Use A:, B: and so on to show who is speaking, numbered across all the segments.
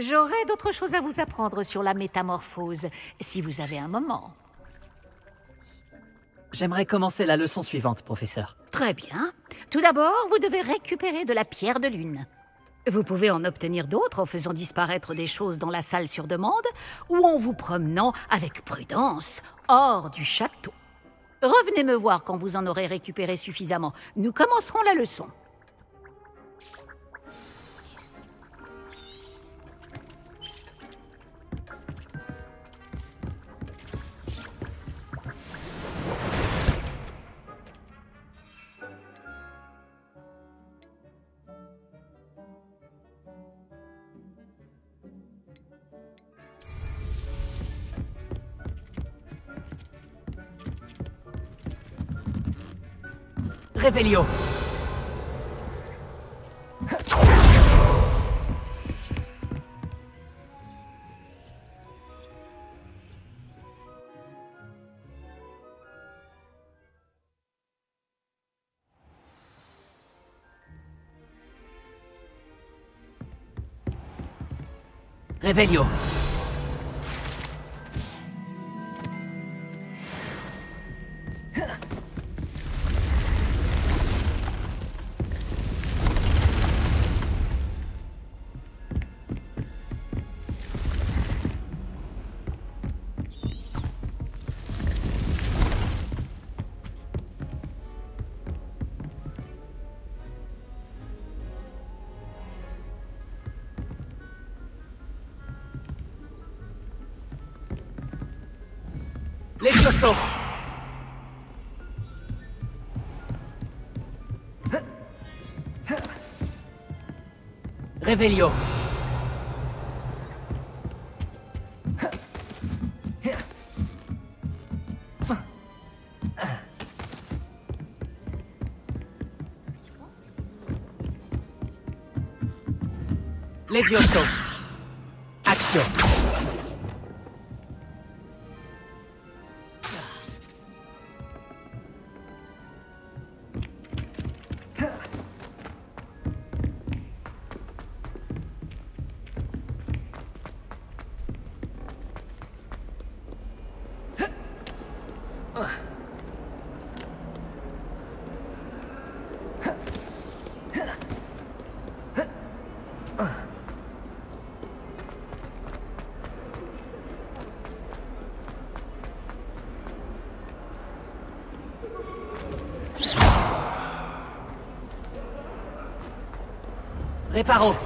A: J'aurais d'autres choses à vous apprendre sur la métamorphose, si vous avez un moment.
B: J'aimerais commencer la leçon suivante, professeur.
A: Très bien. Tout d'abord, vous devez récupérer de la pierre de lune. Vous pouvez en obtenir d'autres en faisant disparaître des choses dans la salle sur demande ou en vous promenant avec prudence hors du château. Revenez me voir quand vous en aurez récupéré suffisamment. Nous commencerons la leçon.
B: Revelio Revelio Levioso Revelio Levioso Action Réparo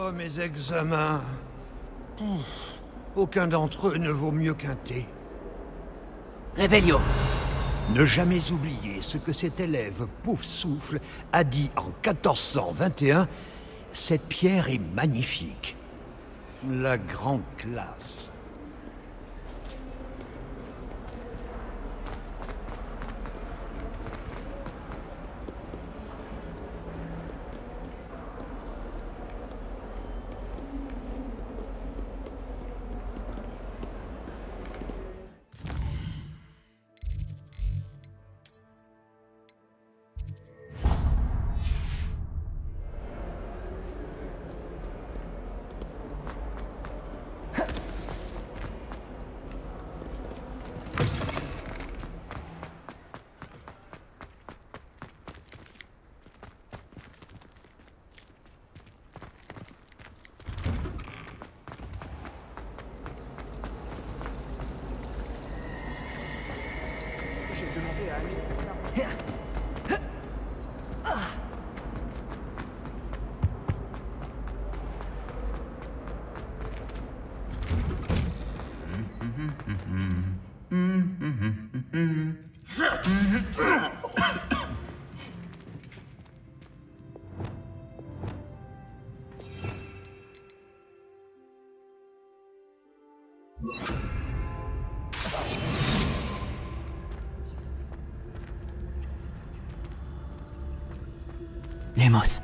C: Oh, mes examens. Pouf, Aucun d'entre eux ne vaut mieux qu'un thé.
B: Revelio
C: Ne jamais oublier ce que cet élève Pouf Souffle a dit en 1421. Cette pierre est magnifique. La grande classe.
B: j'ai demandé à Amine. Yeah. レモス